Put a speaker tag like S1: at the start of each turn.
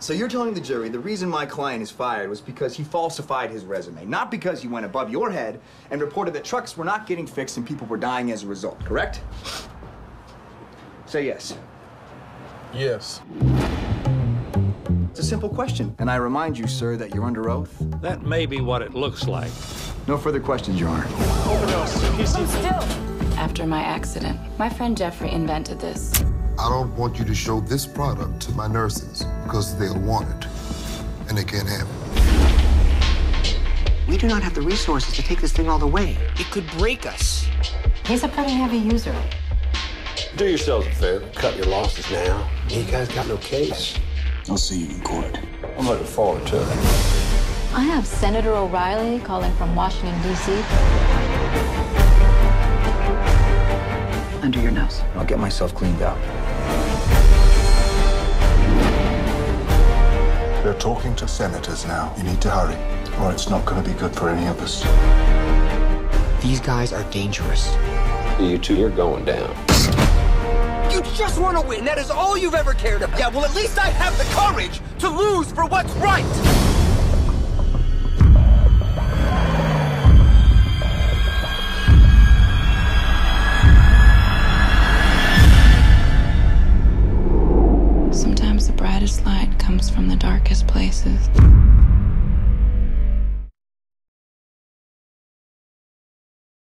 S1: So you're telling the jury the reason my client is fired was because he falsified his resume, not because he went above your head and reported that trucks were not getting fixed and people were dying as a result, correct? Say yes.
S2: Yes.
S1: It's a simple question, and I remind you, sir, that you're under oath.
S3: That may be what it looks like.
S1: No further questions, Your Honor.
S4: After my accident, my friend Jeffrey invented this.
S5: I don't want you to show this product to my nurses because they'll want it and they can't have it.
S6: We do not have the resources to take this thing all the way.
S7: It could break us.
S4: He's a pretty heavy user.
S8: Do yourselves a favor, cut your losses now. You guys got no case.
S1: I'll see you in court.
S8: I'm looking forward to it.
S4: I have Senator O'Reilly calling from Washington, D.C.
S6: Under.
S1: I'll get myself cleaned up.
S5: They're talking to senators now. You need to hurry, or it's not going to be good for any of us.
S6: These guys are dangerous.
S8: You two, you're going down.
S7: You just want to win. That is all you've ever cared about. Yeah, well, at least I have the courage to lose for what's right.
S4: brightest light comes from the darkest places.